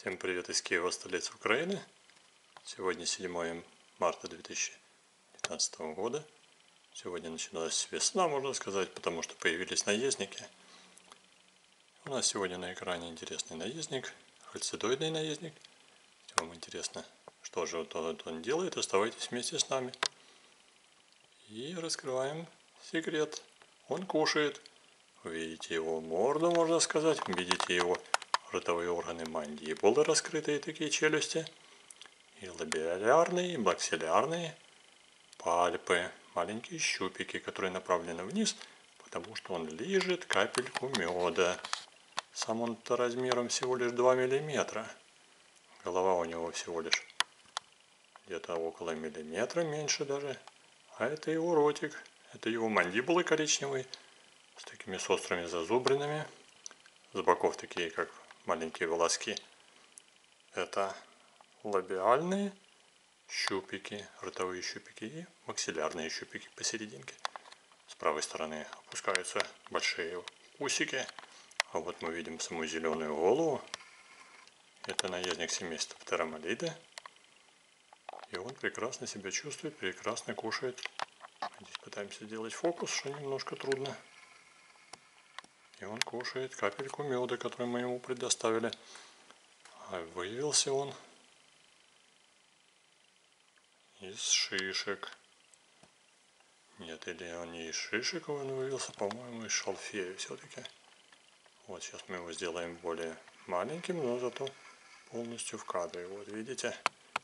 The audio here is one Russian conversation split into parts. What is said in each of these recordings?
Всем привет из Киева, столицы Украины. Сегодня 7 марта 2019 года. Сегодня началась весна, можно сказать, потому что появились наездники. У нас сегодня на экране интересный наездник, хальцидоидный наездник. Если вам интересно, что же вот он делает, оставайтесь вместе с нами. И раскрываем секрет. Он кушает. Видите его морду, можно сказать. Видите его ротовые органы мандибулы, раскрытые такие челюсти. И лабиалярные, и максиллярные пальпы. Маленькие щупики, которые направлены вниз, потому что он лежит капельку меда. Сам он-то размером всего лишь 2 миллиметра. Голова у него всего лишь где-то около миллиметра, меньше даже. А это его ротик. Это его мандибулы коричневые с такими с острыми зазубринами. С боков такие, как маленькие волоски. Это лабиальные щупики, ротовые щупики и максиллярные щупики посерединке. С правой стороны опускаются большие усики. А вот мы видим саму зеленую голову. Это наездник семейства птеромалиды. И он прекрасно себя чувствует, прекрасно кушает. Здесь пытаемся сделать фокус, что немножко трудно. И он кушает капельку меда, которую мы ему предоставили. А выявился он из шишек. Нет, или он не из шишек он вывелся, по-моему, из шалфея все-таки. Вот сейчас мы его сделаем более маленьким, но зато полностью в кадре. Вот видите,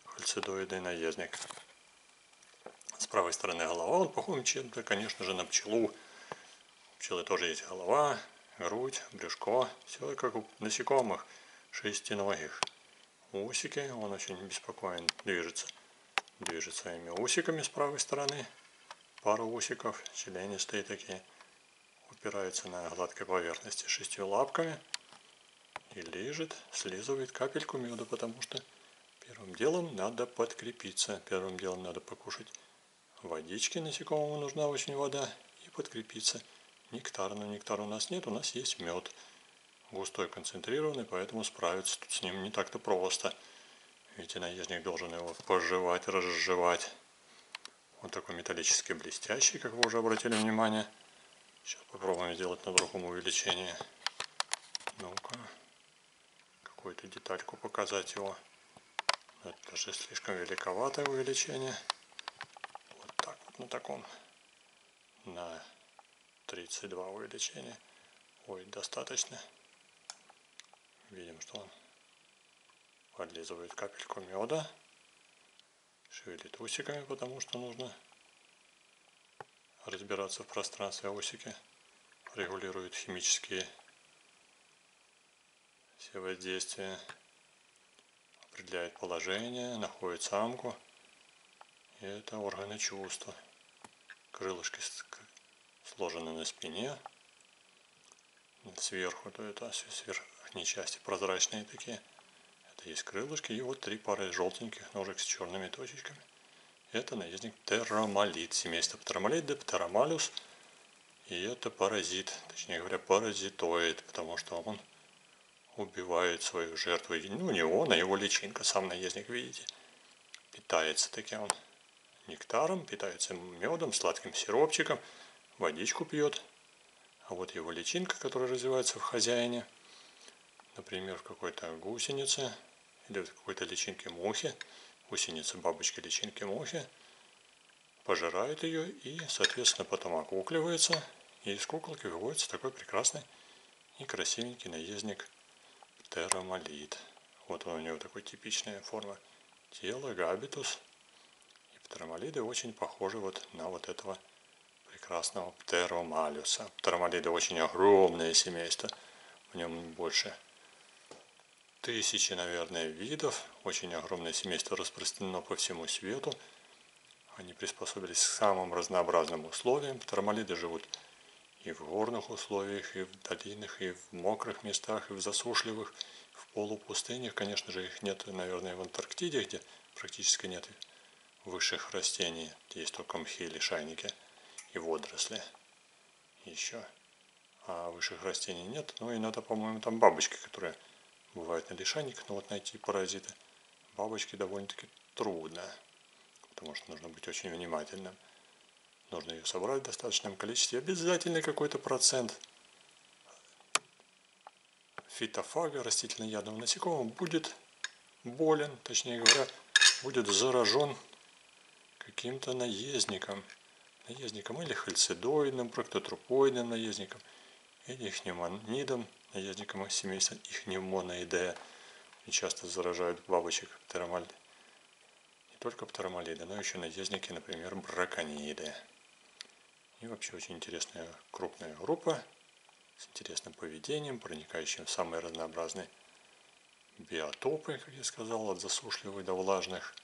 хальцидоидный наездник. С правой стороны голова, он похож чем-то, конечно же, на пчелу. У пчелы тоже есть голова, грудь, брюшко, все как у насекомых шестиногих. Усики, он очень беспокоен, движется. Движет своими усиками с правой стороны. Пару усиков, членистые такие. Упирается на гладкой поверхности шестью лапками. И лежит, слизывает капельку меда, потому что первым делом надо подкрепиться. Первым делом надо покушать водички, насекомому нужна очень вода, и подкрепиться – нектар, но нектар у нас нет, у нас есть мед. Густой, концентрированный, поэтому справиться тут с ним не так-то просто. Ведь наездник должен его пожевать, разжевать. Вот такой металлический блестящий, как вы уже обратили внимание. Сейчас попробуем сделать на другом увеличении. Ну-ка, какую-то детальку показать его. Это даже слишком великоватое увеличение. Вот так вот на таком. На 32 увеличения. Ой, достаточно. Видим, что он подлизывает капельку меда. Шевелит усиками, потому что нужно разбираться в пространстве усики. Регулирует химические все воздействия. Определяет положение, находит самку. И это органы чувства. Крылышки сложены на спине. Сверху, то это с верхней части прозрачные такие. Это есть крылышки и вот три пары желтеньких ножек с черными точечками. Это наездник террамолит, семейство птеромолиды, птеромалюс. И это паразит, точнее говоря, паразитоид, потому что он убивает свою жертву. Ну, не он, а его личинка, сам наездник, видите. Питается таким он нектаром, питается медом, сладким сиропчиком – водичку пьет, а вот его личинка, которая развивается в хозяине, например, в какой-то гусенице или в какой-то личинке мухи, гусеницы, бабочки, личинки мухи, пожирает ее и, соответственно, потом окукливается, и из куколки выводится такой прекрасный и красивенький наездник птеромолит. Вот он, у него такой типичная форма тела, габитус. И птеромолиды очень похожи вот на вот этого прекрасного птеромалиуса. Птеромалиды очень огромное семейство, в нем больше тысячи, наверное, видов, очень огромное семейство распространено по всему свету. Они приспособились к самым разнообразным условиям. Птеромалиды живут и в горных условиях, и в долинах, и в мокрых местах, и в засушливых, в полупустынях. Конечно же, их нет, наверное, в Антарктиде, где практически нет высших растений, есть только мхи или шайники – и водоросли еще. А высших растений нет. Ну надо, по-моему, там бабочки, которые бывает на лишайниках, но вот найти паразиты бабочки довольно-таки трудно, потому что нужно быть очень внимательным. Нужно ее собрать в достаточном количестве. Обязательно какой-то процент фитофага, растительноядного насекомого, будет болен, точнее говоря, будет заражен каким-то наездником. Наездником или хальцидоидным, проктотрупоидным наездником, или хнемонидом, наездником семейства ихнемоноидея. И часто заражают бабочек птеромаль... не только птеромалиды, но еще наездники, например, бракониды. И вообще очень интересная крупная группа с интересным поведением, проникающим в самые разнообразные биотопы, как я сказал, от засушливых до влажных,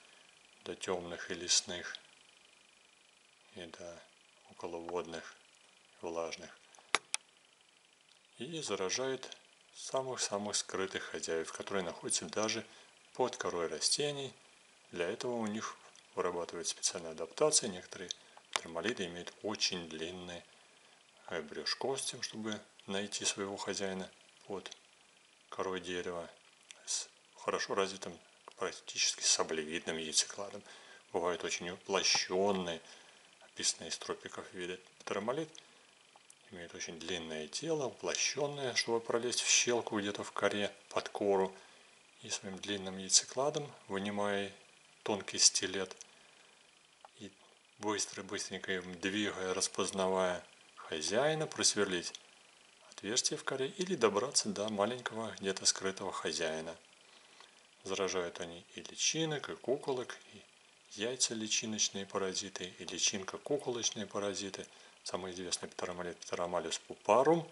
до темных и лесных, и до околоводных, влажных. И заражает самых-самых скрытых хозяев, которые находятся даже под корой растений. Для этого у них вырабатывает специальная адаптация. Некоторые термолиды имеют очень длинные брюшко с тем, чтобы найти своего хозяина под корой дерева с хорошо развитым практически саблевидным яйцекладом. Бывают очень уплощенные, описанные из тропиков виды птеромолит, имеют очень длинное тело, уплощенное, чтобы пролезть в щелку где-то в коре под кору и своим длинным яйцекладом, вынимая тонкий стилет и быстро-быстренько им двигая, распознавая хозяина, просверлить отверстие в коре или добраться до маленького где-то скрытого хозяина. Заражают они и личинок, и куколок, и яйца личиночные паразиты, и личинка куколочные паразиты. Самый известный птеромалит птеромалис пупарум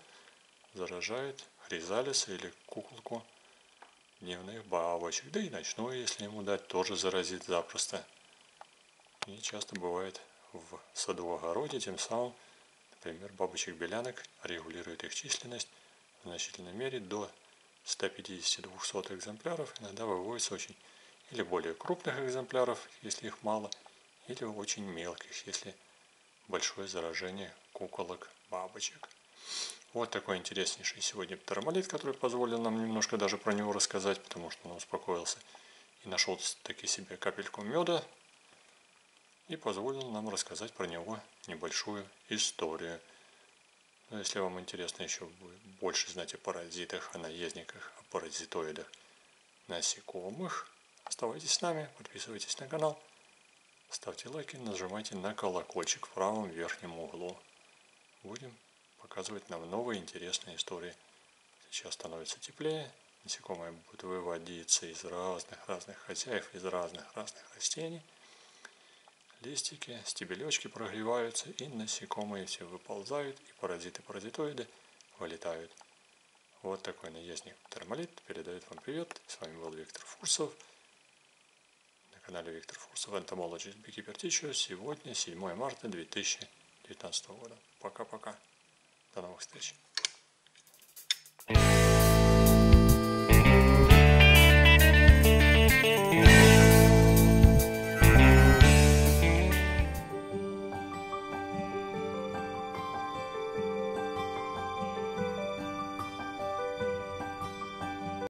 заражает хризалиса или куколку дневных бабочек. Да и ночной, если ему дать, тоже заразит запросто. И часто бывает в саду-огороде, тем самым Например, бабочек-белянок регулирует их численность в значительной мере до 150-200 экземпляров. Иногда выводится очень или более крупных экземпляров, если их мало, или очень мелких, если большое заражение куколок бабочек. Вот такой интереснейший сегодня птеромолит, который позволил нам немножко даже про него рассказать, потому что он успокоился и нашел таки себе капельку меда и позволил нам рассказать про него небольшую историю. Но если вам интересно еще больше знать о паразитах, о наездниках, о паразитоидах насекомых, оставайтесь с нами, подписывайтесь на канал, ставьте лайки, нажимайте на колокольчик в правом верхнем углу. Будем показывать нам новые интересные истории. Сейчас становится теплее, насекомые будут выводиться из разных-разных хозяев, из разных-разных растений – листики, стебелечки прогреваются, и насекомые все выползают, и паразиты-паразитоиды вылетают. Вот такой наездник термолит передает вам привет. С вами был Виктор Фурсов канале Виктор Фурсов Entomologist Beekeeper Сегодня 7 марта 2019 года. Пока-пока. До новых встреч.